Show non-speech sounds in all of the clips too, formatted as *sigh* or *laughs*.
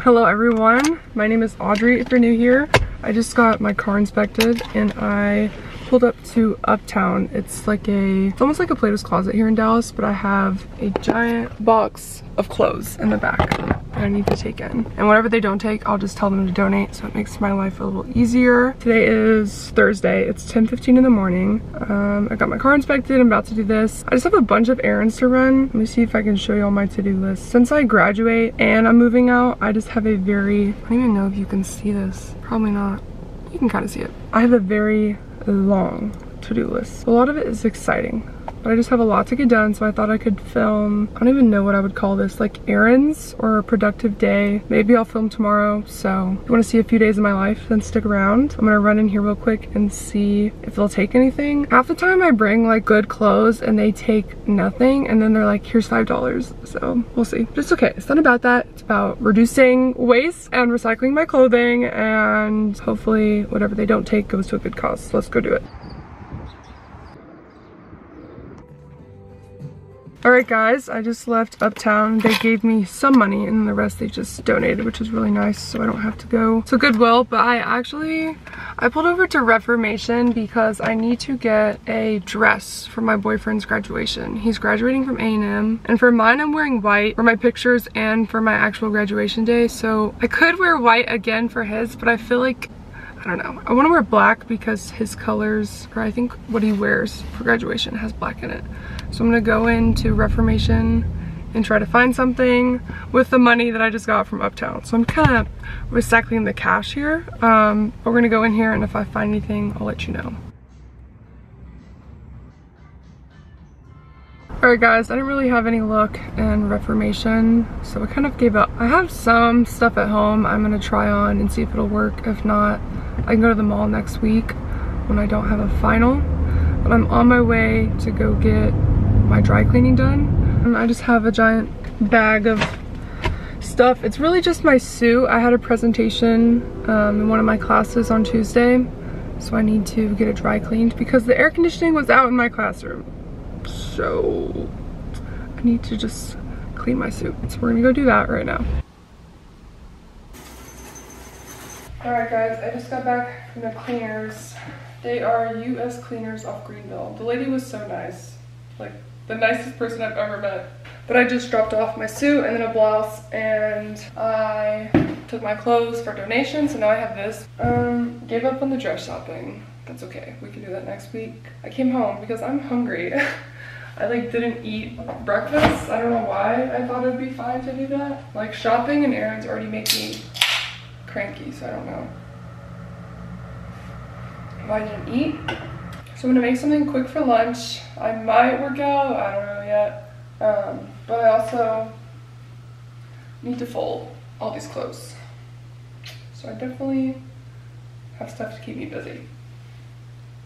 Hello everyone, my name is Audrey if you're new here. I just got my car inspected and I pulled up to Uptown. It's like a, it's almost like a Plato's Closet here in Dallas, but I have a giant box of clothes in the back I need to take in. And whatever they don't take, I'll just tell them to donate so it makes my life a little easier. Today is Thursday, it's 10.15 in the morning. Um, I got my car inspected, I'm about to do this. I just have a bunch of errands to run. Let me see if I can show you all my to-do list. Since I graduate and I'm moving out, I just have a very, I don't even know if you can see this. Probably not. You can kind of see it. I have a very long to-do list. A lot of it is exciting, but I just have a lot to get done, so I thought I could film, I don't even know what I would call this, like errands or a productive day. Maybe I'll film tomorrow, so if you want to see a few days of my life, then stick around. I'm gonna run in here real quick and see if they'll take anything. Half the time I bring like good clothes and they take nothing, and then they're like, here's $5, so we'll see. It's okay, it's not about that. It's about reducing waste and recycling my clothing, and hopefully whatever they don't take goes to a good cause. So let's go do it. Alright guys, I just left Uptown. They gave me some money and the rest they just donated, which is really nice so I don't have to go to Goodwill. But I actually, I pulled over to Reformation because I need to get a dress for my boyfriend's graduation. He's graduating from A&M and for mine I'm wearing white for my pictures and for my actual graduation day. So I could wear white again for his, but I feel like I don't know. I want to wear black because his colors, or I think what he wears for graduation has black in it. So I'm gonna go into Reformation and try to find something with the money that I just got from Uptown. So I'm kind of recycling the cash here. Um, but we're gonna go in here and if I find anything, I'll let you know. Alright guys, I didn't really have any luck in Reformation, so I kind of gave up. I have some stuff at home I'm gonna try on and see if it'll work. If not, I can go to the mall next week when I don't have a final. But I'm on my way to go get my dry cleaning done. I just have a giant bag of stuff. It's really just my suit. I had a presentation um, in one of my classes on Tuesday. So I need to get it dry cleaned because the air conditioning was out in my classroom. So I need to just clean my suit. So we're gonna go do that right now. Alright guys, I just got back from the cleaners. They are US Cleaners off Greenville. The lady was so nice. Like the nicest person I've ever met. But I just dropped off my suit and then a blouse and I took my clothes for donation, so now I have this. Um, gave up on the dress shopping. That's okay, we can do that next week. I came home because I'm hungry. *laughs* I like didn't eat breakfast. I don't know why I thought it'd be fine to do that. Like shopping and errands already make me cranky, so I don't know why I didn't eat. So I'm gonna make something quick for lunch. I might work out, I don't know yet. Um, but I also need to fold all these clothes. So I definitely have stuff to keep me busy.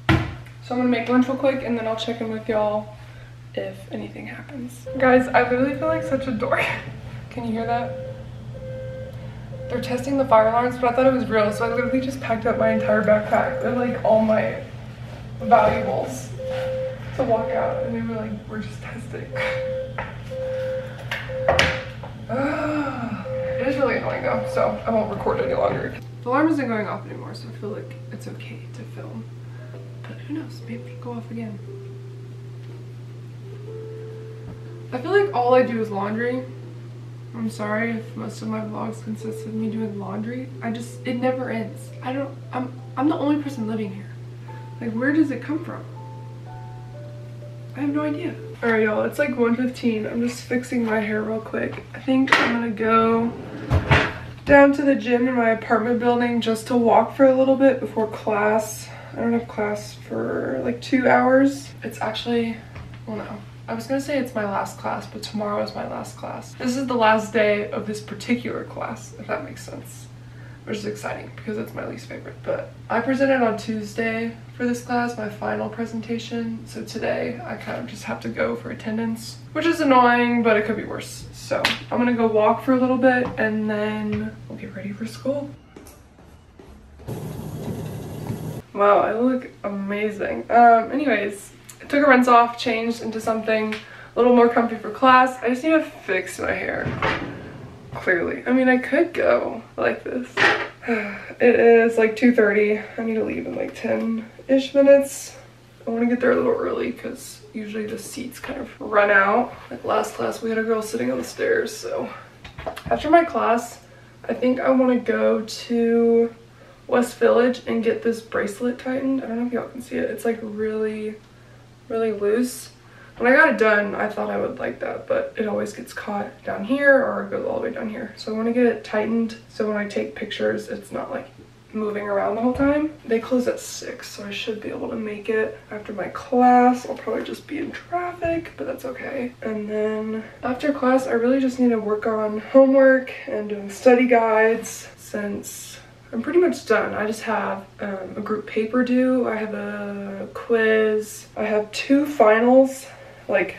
So I'm gonna make lunch real quick and then I'll check in with y'all if anything happens. Guys, I literally feel like such a dork. *laughs* Can you hear that? They're testing the fire alarms, but I thought it was real, so I literally just packed up my entire backpack with like all my valuables to walk out, and they were like, we're just testing. *sighs* it is really annoying though, so I won't record any longer. The alarm isn't going off anymore, so I feel like it's okay to film. But who knows, maybe it'll go off again. I feel like all I do is laundry I'm sorry if most of my vlogs consist of me doing laundry. I just, it never ends. I don't, I'm, I'm the only person living here. Like, where does it come from? I have no idea. Alright, y'all, it's like 1.15. I'm just fixing my hair real quick. I think I'm gonna go down to the gym in my apartment building just to walk for a little bit before class. I don't have class for like two hours. It's actually, well, no, I was gonna say it's my last class, but tomorrow is my last class. This is the last day of this particular class, if that makes sense. Which is exciting because it's my least favorite. But I presented on Tuesday for this class, my final presentation. So today I kind of just have to go for attendance, which is annoying, but it could be worse. So I'm gonna go walk for a little bit and then we'll get ready for school. Wow, I look amazing. Um, anyways, took a rinse off, changed into something a little more comfy for class. I just need to fix my hair. clearly. I mean, I could go like this. *sighs* it is like 2.30. I need to leave in like 10-ish minutes. I want to get there a little early because usually the seats kind of run out. Like last class, we had a girl sitting on the stairs, so. After my class, I think I want to go to West Village and get this bracelet tightened. I don't know if y'all can see it. It's like really, really loose. When I got it done, I thought I would like that, but it always gets caught down here or goes all the way down here. So I want to get it tightened so when I take pictures, it's not like moving around the whole time. They close at 6, so I should be able to make it after my class. I'll probably just be in traffic, but that's okay. And then after class, I really just need to work on homework and doing study guides since I'm pretty much done. I just have um, a group paper due. I have a quiz. I have two finals, like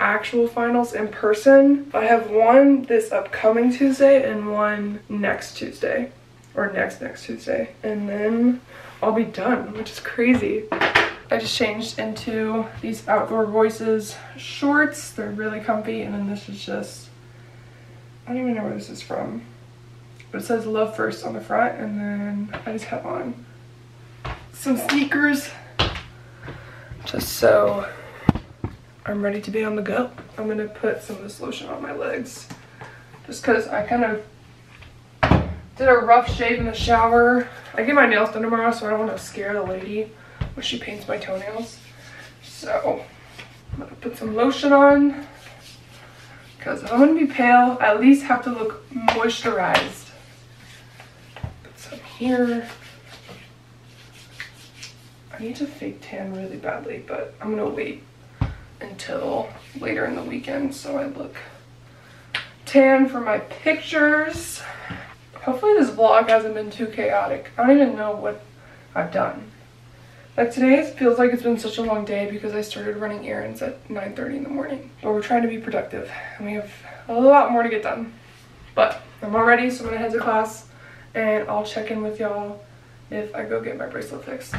actual finals in person. I have one this upcoming Tuesday and one next Tuesday or next next Tuesday. And then I'll be done, which is crazy. I just changed into these Outdoor Voices shorts. They're really comfy. And then this is just, I don't even know where this is from. But it says love first on the front and then I just have on some sneakers just so I'm ready to be on the go. I'm gonna put some of this lotion on my legs just because I kind of did a rough shave in the shower. I get my nails done tomorrow so I don't want to scare the lady when she paints my toenails. So I'm gonna put some lotion on because if I'm gonna be pale, I at least have to look moisturized Put some here. I need to fake tan really badly, but I'm gonna wait until later in the weekend so I look tan for my pictures. Hopefully this vlog hasn't been too chaotic. I don't even know what I've done. Like today feels like it's been such a long day because I started running errands at 9.30 in the morning. But we're trying to be productive and we have a lot more to get done. But I'm all ready, so I'm gonna head to class and I'll check in with y'all if I go get my bracelet fixed.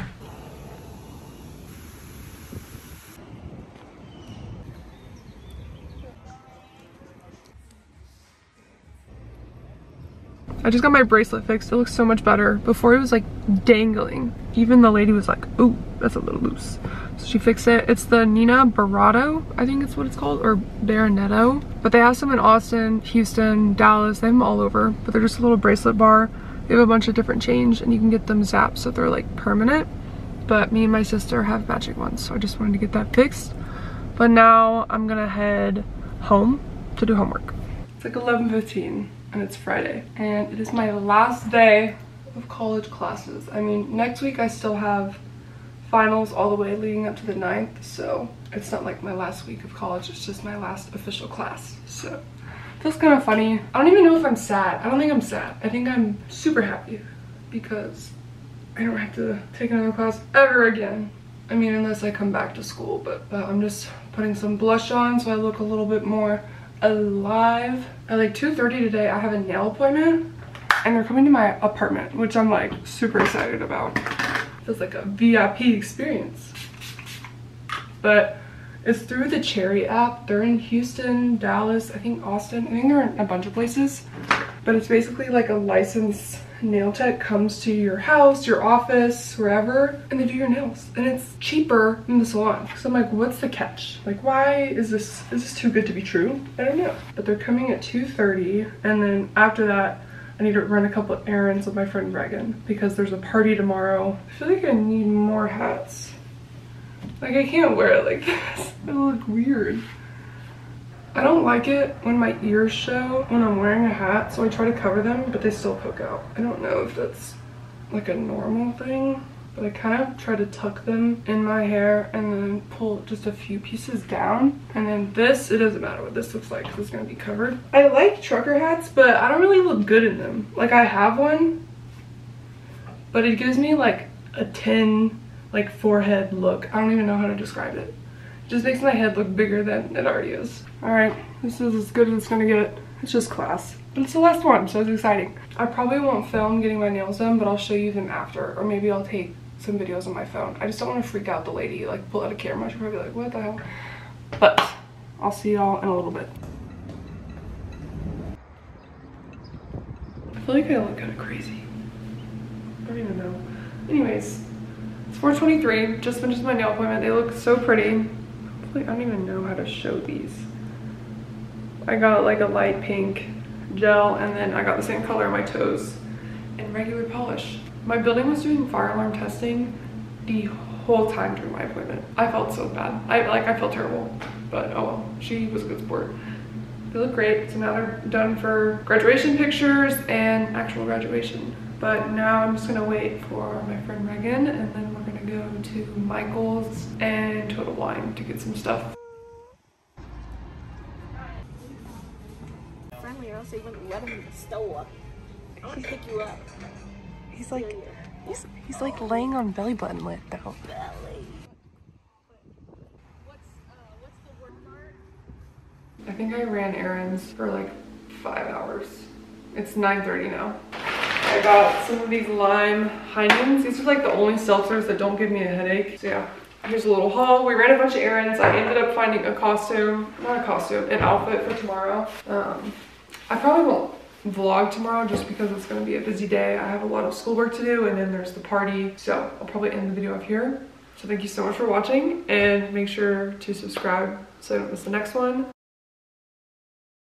I just got my bracelet fixed. It looks so much better. Before it was like dangling. Even the lady was like, ooh, that's a little loose. So she fixed it. It's the Nina Barato, I think it's what it's called, or Baronetto. But they have some in Austin, Houston, Dallas. They have them all over. But they're just a little bracelet bar. They have a bunch of different change and you can get them zapped so they're like permanent. But me and my sister have matching ones, so I just wanted to get that fixed. But now I'm gonna head home to do homework. It's like 11.15 and it's Friday. And it is my last day of college classes. I mean, next week I still have finals all the way leading up to the 9th, so it's not like my last week of college, it's just my last official class, so feels kind of funny. I don't even know if I'm sad. I don't think I'm sad. I think I'm super happy because I don't have to take another class ever again. I mean, unless I come back to school, but uh, I'm just putting some blush on so I look a little bit more alive. At like 2.30 today, I have a nail appointment and they're coming to my apartment, which I'm like super excited about. Feels like a VIP experience. But it's through the Cherry app. They're in Houston, Dallas, I think Austin. I think they're in a bunch of places. But it's basically like a licensed nail tech comes to your house, your office, wherever, and they do your nails. And it's cheaper than the salon. So I'm like, what's the catch? Like, why is this, is this too good to be true? I don't know. But they're coming at 2.30 and then after that, I need to run a couple of errands with my friend Regan because there's a party tomorrow. I feel like I need more hats. Like I can't wear it like *laughs* this. It'll look weird. I don't like it when my ears show when I'm wearing a hat, so I try to cover them, but they still poke out. I don't know if that's like a normal thing, but I kind of try to tuck them in my hair and then pull just a few pieces down. And then this, it doesn't matter what this looks like because it's going to be covered. I like trucker hats, but I don't really look good in them. Like I have one, but it gives me like a 10 like forehead look. I don't even know how to describe it. Just makes my head look bigger than it already is. All right, this is as good as it's gonna get. It's just class. But it's the last one, so it's exciting. I probably won't film getting my nails done, but I'll show you them after. Or maybe I'll take some videos on my phone. I just don't want to freak out the lady, like pull out a camera. She'll probably be like, what the hell? But I'll see y'all in a little bit. I feel like I look kind of crazy. I don't even know. Anyways, it's 423. Just finished my nail appointment. They look so pretty. I don't even know how to show these. I got like a light pink gel and then I got the same color on my toes and regular polish. My building was doing fire alarm testing the whole time during my appointment. I felt so bad. I like I felt terrible, but oh well, she was a good sport. They look great. So now they're done for graduation pictures and actual graduation. But now I'm just gonna wait for my friend Reagan and then gonna go to Michael's and Total Wine to get some stuff. friendly or else they wouldn't let him in the store. I want to pick you up. He's like, he's, he's like laying on belly button lit now. Belly. I think I ran errands for like five hours. It's 9.30 now. I got some of these lime High Noons. These are like the only seltzers that don't give me a headache. So yeah, here's a little haul. We ran a bunch of errands. I ended up finding a costume, not a costume, an outfit for tomorrow. Um, I probably won't vlog tomorrow just because it's gonna be a busy day. I have a lot of schoolwork to do and then there's the party. So I'll probably end the video up here. So thank you so much for watching and make sure to subscribe so you don't miss the next one.